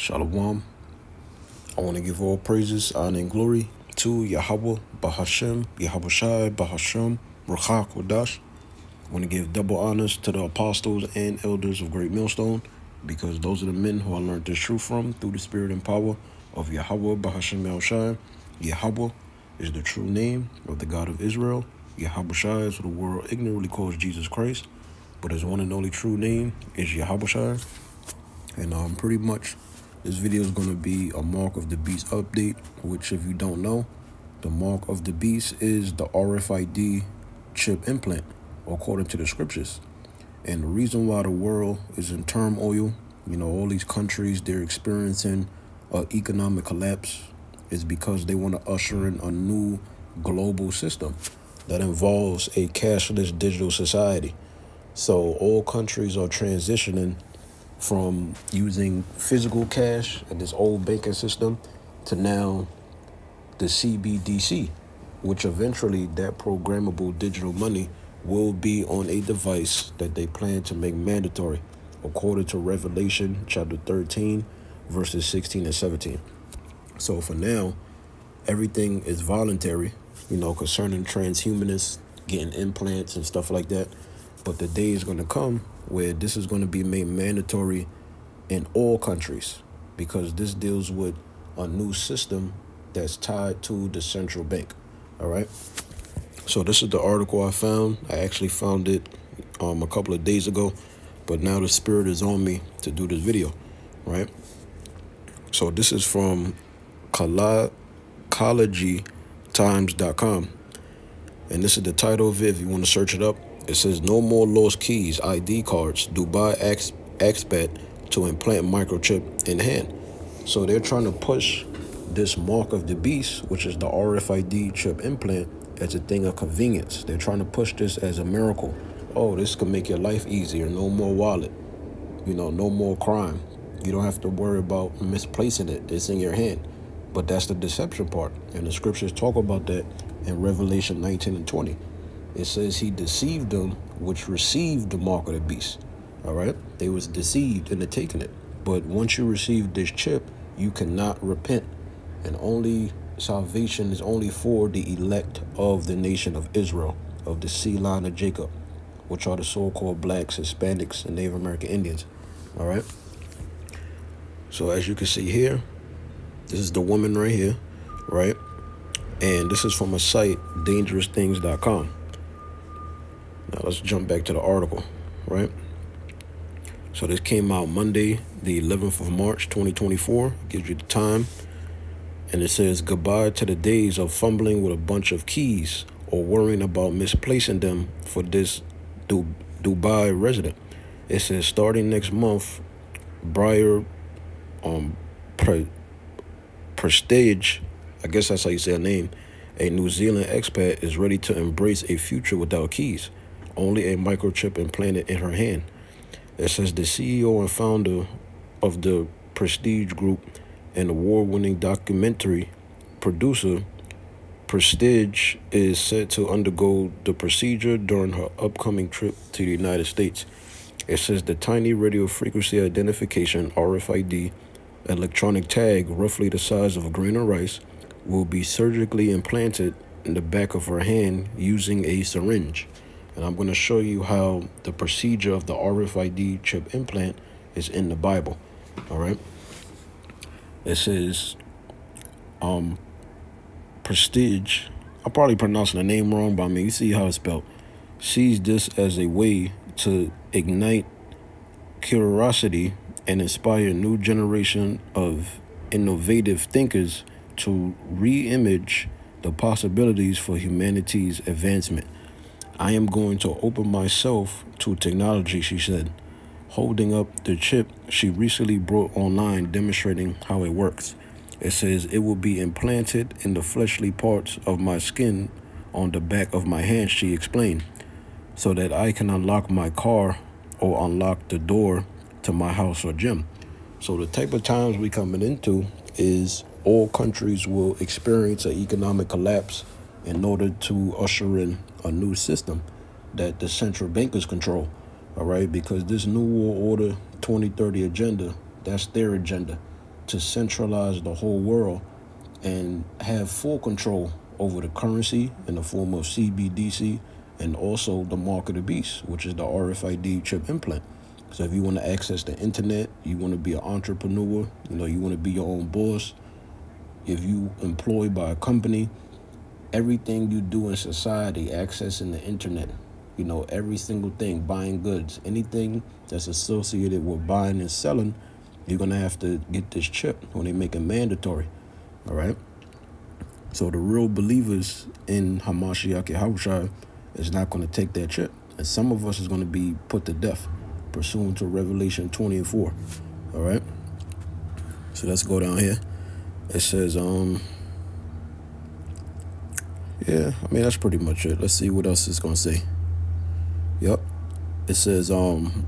Shalom. I want to give all praises, honor, and glory to Yahweh, Bahashem, Yahawashi, Bahashem, Ruach HaKodesh. I want to give double honors to the apostles and elders of Great Millstone because those are the men who I learned this truth from through the spirit and power of Yahweh, Bahashem, Yahweh Yahweh is the true name of the God of Israel. Yahawashi is what the world ignorantly calls Jesus Christ, but his one and only true name is Yahawashi. And um, pretty much this video is going to be a Mark of the Beast update, which if you don't know, the Mark of the Beast is the RFID chip implant, according to the scriptures. And the reason why the world is in turmoil, you know, all these countries, they're experiencing an economic collapse is because they want to usher in a new global system that involves a cashless digital society. So all countries are transitioning from using physical cash and this old banking system to now the CBDC, which eventually that programmable digital money will be on a device that they plan to make mandatory, according to Revelation chapter 13, verses 16 and 17. So for now, everything is voluntary, you know, concerning transhumanists getting implants and stuff like that. But the day is going to come where this is going to be made mandatory in all countries because this deals with a new system that's tied to the central bank. All right. So this is the article I found. I actually found it um, a couple of days ago, but now the spirit is on me to do this video, right? So this is from khaleejtimes.com. And this is the title of it if you want to search it up. It says no more lost keys, ID cards, Dubai ex expat to implant microchip in hand. So they're trying to push this mark of the beast, which is the RFID chip implant, as a thing of convenience. They're trying to push this as a miracle. Oh, this can make your life easier. No more wallet. You know, no more crime. You don't have to worry about misplacing it. It's in your hand. But that's the deception part. And the scriptures talk about that in Revelation 19 and 20. It says he deceived them which received the mark of the beast. All right? They was deceived into taking it. But once you receive this chip, you cannot repent. And only salvation is only for the elect of the nation of Israel, of the seed line of Jacob, which are the so-called blacks, Hispanics, and Native American Indians. All right? So as you can see here, this is the woman right here, right? And this is from a site, dangerousthings.com. Now let's jump back to the article, right? So this came out Monday, the 11th of March, 2024. Gives you the time. And it says, goodbye to the days of fumbling with a bunch of keys or worrying about misplacing them for this du Dubai resident. It says, starting next month, Briar um, Pre Prestidge, I guess that's how you say her name, a New Zealand expat is ready to embrace a future without keys, only a microchip implanted in her hand. It says the CEO and founder of the Prestidge Group and award-winning documentary producer, Prestidge is set to undergo the procedure during her upcoming trip to the United States. It says the tiny radio frequency identification RFID electronic tag, roughly the size of a grain of rice, will be surgically implanted in the back of her hand using a syringe. And I'm going to show you how the procedure of the RFID chip implant is in the Bible. All right. It says, um, Prestidge. I'm probably pronouncing the name wrong, but I mean, you see how it's spelled. Sees this as a way to ignite curiosity and inspire a new generation of innovative thinkers to re-image the possibilities for humanity's advancement. I am going to open myself to technology, she said, holding up the chip she recently brought online demonstrating how it works. It says it will be implanted in the fleshly parts of my skin on the back of my hand, she explained, so that I can unlock my car or unlock the door to my house or gym. So the type of times we coming into is all countries will experience an economic collapse in order to usher in a new system that the central bankers control. All right, because this New World Order 2030 agenda, that's their agenda. to centralize the whole world and have full control over the currency in the form of CBDC and also the mark of the beast, which is the RFID chip implant. So if you want to access the internet, you want to be an entrepreneur, you know, you want to be your own boss. If you employed by a company, everything you do in society, accessing the internet, you know, every single thing, buying goods, anything that's associated with buying and selling, you're gonna have to get this chip when they make it mandatory. All right. So the real believers in Hamashiach Yahushua is not going to take that chip. And some of us is going to be put to death pursuant to Revelation 24. All right. So let's go down here. It says, um, yeah, I mean, that's pretty much it. Let's see what else it's going to say. Yep. It says, um,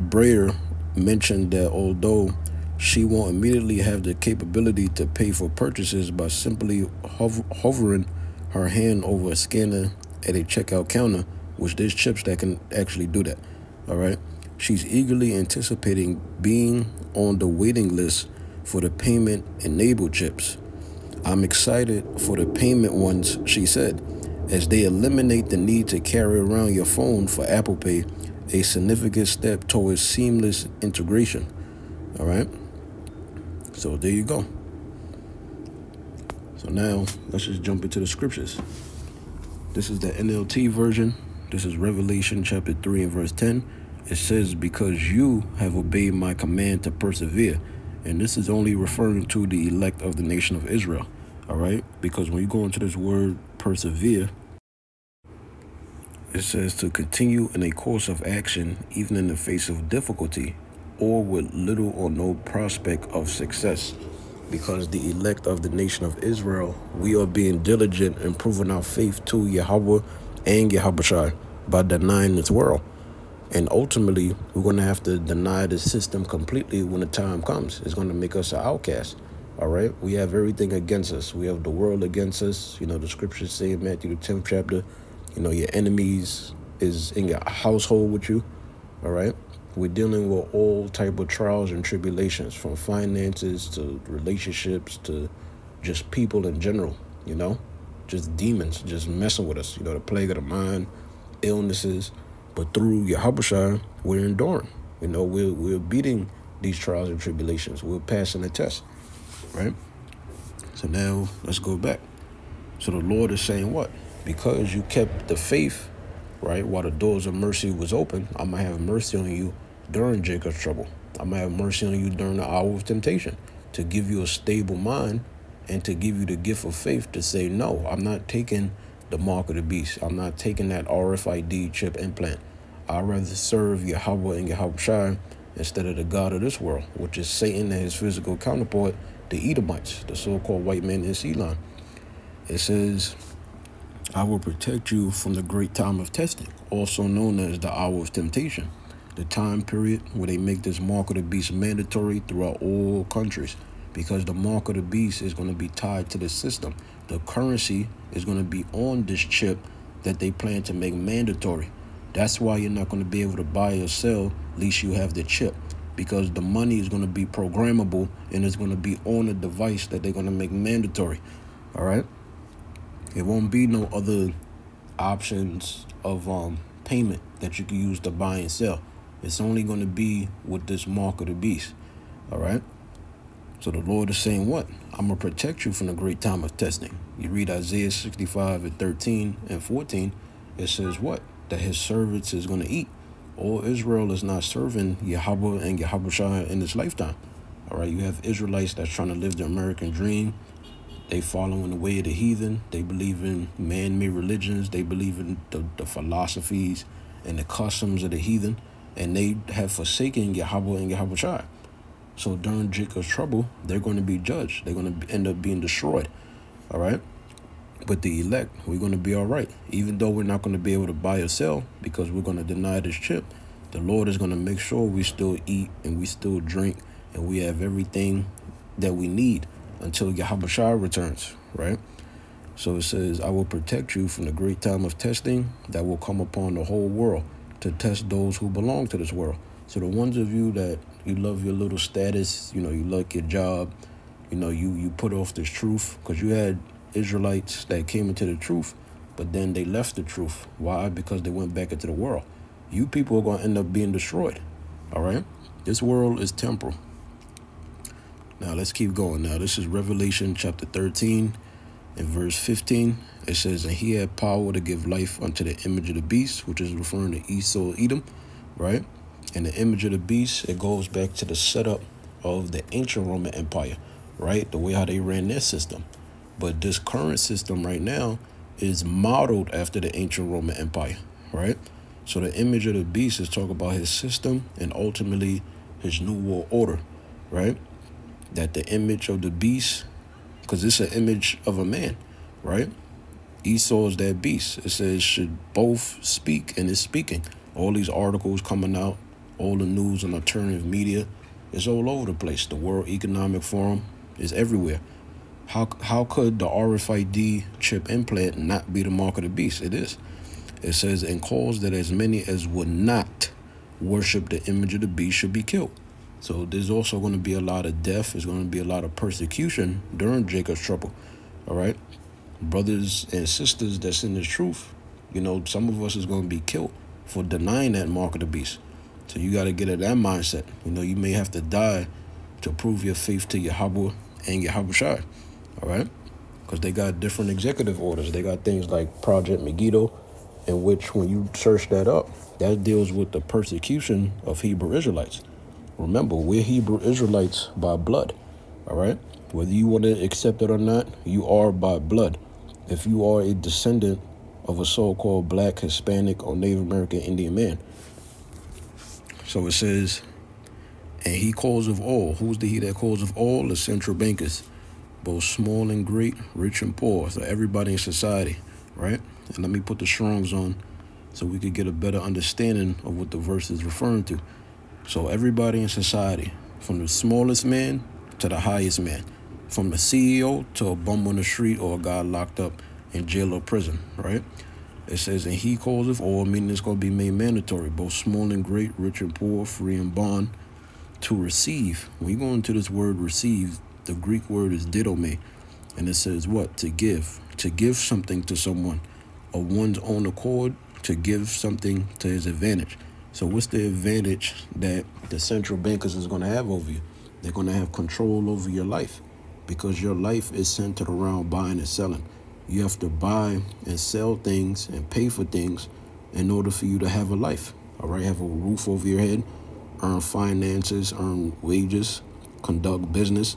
Briar mentioned that although she won't immediately have the capability to pay for purchases by simply hover hovering her hand over a scanner at a checkout counter, which there's chips that can actually do that. All right. She's eagerly anticipating being on the waiting list for the payment enabled chips. I'm excited for the payment ones, she said, as they eliminate the need to carry around your phone for Apple Pay, a significant step towards seamless integration. All right. So there you go. So now let's just jump into the scriptures. This is the NLT version. This is Revelation chapter 3 and verse 10. It says, Because you have obeyed my command to persevere. And this is only referring to the elect of the nation of Israel. All right? Because when you go into this word persevere, it says to continue in a course of action, even in the face of difficulty, or with little or no prospect of success because the elect of the nation of Israel, we are being diligent in proving our faith to Yahweh and Yahweh by denying this world. And ultimately, we're going to have to deny the system completely when the time comes. It's going to make us an outcast. All right? We have everything against us. We have the world against us. You know, the scriptures say in Matthew, the 10th chapter, you know, your enemies is in your household with you. All right? we're dealing with all type of trials and tribulations from finances to relationships to just people in general you know just demons just messing with us you know the plague of the mind illnesses but through Yahushua, we're enduring you know we're, we're beating these trials and tribulations we're passing the test right so now let's go back so the lord is saying what because you kept the faith right? While the doors of mercy was open, I'm going to have mercy on you during Jacob's trouble. I'm going to have mercy on you during the hour of temptation to give you a stable mind and to give you the gift of faith to say, no, I'm not taking the mark of the beast. I'm not taking that RFID chip implant. I'd rather serve Yahweh and Yahawashi instead of the God of this world, which is Satan and his physical counterpart, the Edomites, the so-called white men in Ceylon. It says, I will protect you from the great time of testing, also known as the hour of temptation, the time period where they make this mark of the beast mandatory throughout all countries because the mark of the beast is going to be tied to the system. The currency is going to be on this chip that they plan to make mandatory. That's why you're not going to be able to buy or sell, at least you have the chip because the money is going to be programmable and it's going to be on a device that they're going to make mandatory. All right. It won't be no other options of um, payment that you can use to buy and sell. It's only going to be with this mark of the beast. All right. So the Lord is saying what? I'm going to protect you from the great time of testing. You read Isaiah 65 and 13 and 14. It says what? That his servants is going to eat. All Israel is not serving Yahweh and Yahweh in this lifetime. All right. You have Israelites that's trying to live the American dream they following the way of the heathen. They believe in man-made religions. They believe in the, the philosophies and the customs of the heathen. And they have forsaken Yahweh and Yahweh. So during Jacob's trouble, they're going to be judged. They're going to end up being destroyed. All right? But the elect, we're going to be all right. Even though we're not going to be able to buy or sell because we're going to deny this chip, the Lord is going to make sure we still eat and we still drink and we have everything that we need until Yahweh returns, right? So it says, I will protect you from the great time of testing that will come upon the whole world to test those who belong to this world. So the ones of you that, You love your little status. You know, you like your job. You know, you you put off this truth because you had Israelites that came into the truth, but then they left the truth. Why? Because they went back into the world. You people are going to end up being destroyed. All right? This world is temporal. Now, let's keep going. Now, this is Revelation chapter 13 and verse 15. It says, And he had power to give life unto the image of the beast, which is referring to Esau, Edom, right? And the image of the beast, it goes back to the setup of the ancient Roman Empire, right? The way how they ran their system. But this current system right now is modeled after the ancient Roman Empire, right? So the image of the beast is talk about his system and ultimately his new world order, right? That the image of the beast, because it's an image of a man, right? Esau is that beast. It says should both speak and is speaking. All these articles coming out, all the news and alternative media, it's all over the place. The World Economic Forum is everywhere. How how could the RFID chip implant not be the mark of the beast? It is. It says, and calls that as many as would not worship the image of the beast should be killed. So there's also going to be a lot of death. There's going to be a lot of persecution during Jacob's trouble. All right. Brothers and sisters that's in the truth, you know, some of us is going to be killed for denying that mark of the beast. So you got to get at that mindset. You know, you may have to die to prove your faith to Yahweh and Yahweh all right? Because they got different executive orders. They got things like Project Megiddo, in which when you search that up, that deals with the persecution of Hebrew Israelites. Remember, we're Hebrew Israelites by blood, all right? Whether you want to accept it or not, you are by blood. If you are a descendant of a so-called black, Hispanic, or Native American Indian man. So it says, and he calls of all. Who's the he that calls of all? The central bankers both small and great, rich and poor. So everybody in society, right? And let me put the strongs on so we could get a better understanding of what the verse is referring to. So everybody in society, from the smallest man to the highest man, from the CEO to a bum on the street or a guy locked up in jail or prison, right? It says, and he calls of all, meaning it's going to be made mandatory, both small and great, rich and poor, free and bond, to receive. When you go into this word receive, the Greek word is didome, and it says what? To give. To give something to someone of one's own accord, to give something to his advantage. So what's the advantage that the central bankers is going to have over you? They're going to have control over your life because your life is centered around buying and selling. You have to buy and sell things and pay for things in order for you to have a life. All right, have a roof over your head, earn finances, earn wages, conduct business,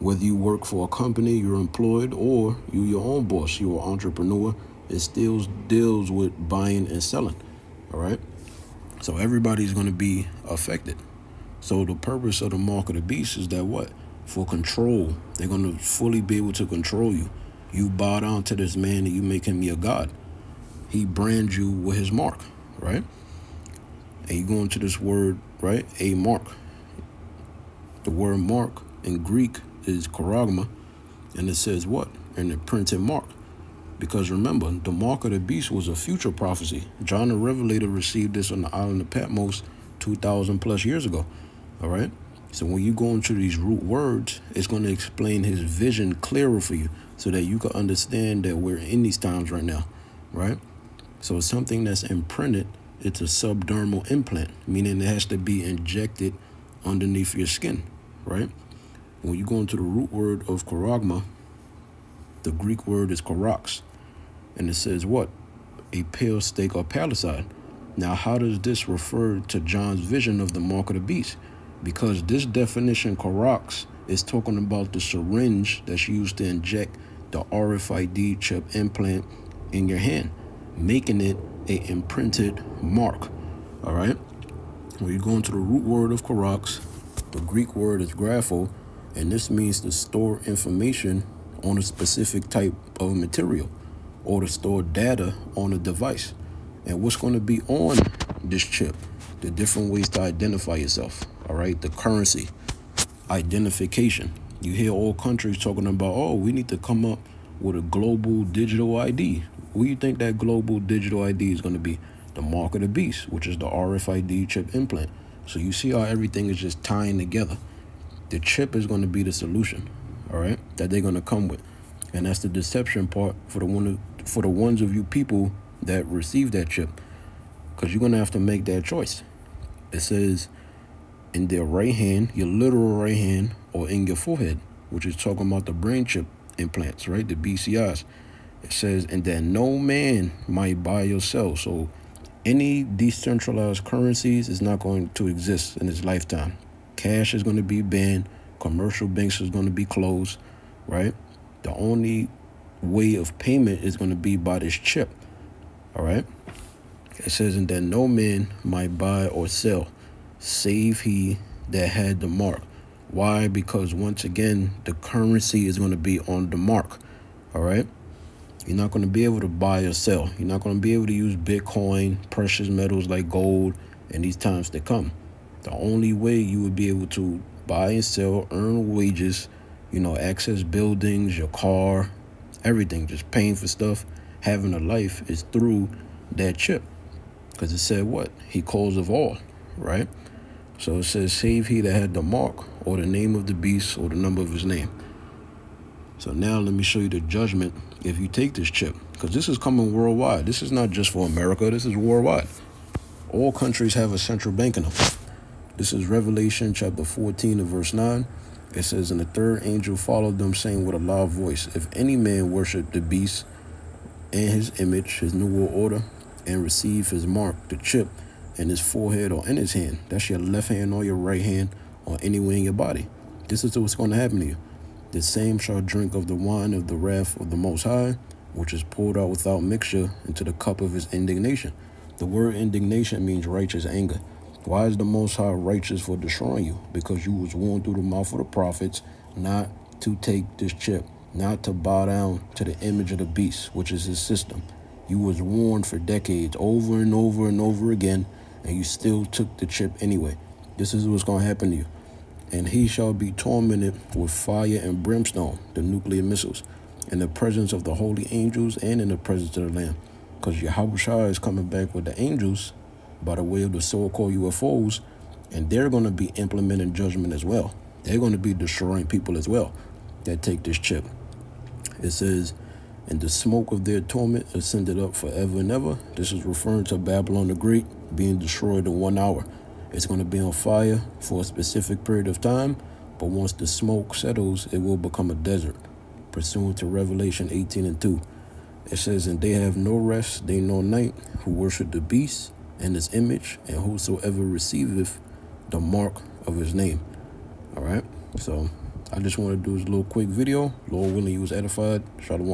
whether you work for a company, you're employed, or you're your own boss, you're an entrepreneur, it still deals with buying and selling. All right. So everybody's going to be affected. So the purpose of the mark of the beast is that what? For control. They're going to fully be able to control you. You bow down to this man and you make him your God. He brands you with his mark, right? And you go into this word, right? A mark. The word mark in Greek is charagma, and it says what? And it printed mark. Because remember, the mark of the beast was a future prophecy. John the Revelator received this on the island of Patmos 2,000 plus years ago. All right? So when you go into these root words, it's going to explain his vision clearer for you so that you can understand that we're in these times right now. Right? So it's something that's imprinted. It's a subdermal implant, meaning it has to be injected underneath your skin. Right? When you go into the root word of charagma, the Greek word is charax, and it says what? A pale steak or palisade. Now, how does this refer to John's vision of the mark of the beast? Because this definition, charax, is talking about the syringe that's used to inject the RFID chip implant in your hand, making it a imprinted mark. All right. When you go into the root word of charax, the Greek word is grapho, and this means to store information on a specific type of material or to store data on a device. And what's going to be on this chip? The different ways to identify yourself. All right, the currency, identification. You hear all countries talking about, oh, we need to come up with a global digital ID. What do you think that global digital ID is going to be? The mark of the beast, which is the RFID chip implant. So you see how everything is just tying together. The chip is going to be the solution, all right, that they're going to come with. And that's the deception part for the one for the ones of you people that receive that chip. Because you're going to have to make that choice. It says in their right hand, your literal right hand, or in your forehead, which is talking about the brain chip implants, right? The BCIs. It says, and that no man might buy your sell. So any decentralized currencies is not going to exist in his lifetime. Cash is going to be banned. Commercial banks is going to be closed, right? The only way of payment is going to be by this chip, all right? It says, and that no man might buy or sell, save he that had the mark. Why? Because once again, the currency is going to be on the mark, all right? You're not going to be able to buy or sell. You're not going to be able to use Bitcoin, precious metals like gold in these times to come. The only way you would be able to buy and sell, earn wages, you know, access buildings, your car, everything, just paying for stuff, having a life is through that chip. Because it said what? He calls of all, right? So it says, save he that had the mark, or the name of the beast, or the number of his name. So now let me show you the judgment if you take this chip. Because this is coming worldwide. This is not just for America. This is worldwide. All countries have a central bank in them. This is Revelation chapter 14 and verse 9. It says, And the third angel followed them, saying with a loud voice, If any man worship the beast and his image, his new world order, and receive his mark, the chip, in his forehead or in his hand, that's your left hand or your right hand or anywhere in your body. This is what's going to happen to you. The same shall drink of the wine of the wrath of the Most High, which is poured out without mixture into the cup of his indignation. The word indignation means righteous anger. Why is the Most High righteous for destroying you? Because you was warned through the mouth of the prophets not to take this chip, not to bow down to the image of the beast, which is his system. You was warned for decades, over and over and over again, and you still took the chip anyway. This is what's going to happen to you and he shall be tormented with fire and brimstone, the nuclear missiles, in the presence of the holy angels and in the presence of the Lamb. Because Yahushua is coming back with the angels by the way of the so-called UFOs, and they're going to be implementing judgment as well. They're going to be destroying people as well that take this chip. It says, and the smoke of their torment ascended up forever and ever. This is referring to Babylon the Great being destroyed in one hour. It's going to be on fire for a specific period of time, but once the smoke settles, it will become a desert, pursuant to Revelation 18 and 2. It says, And they have no rest they nor night, who worship the beast and his image, and whosoever receiveth the mark of his name. All right? So I just want to do this little quick video. Lord willing, you was edified. Shalom.